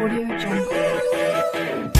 Audio Jungle.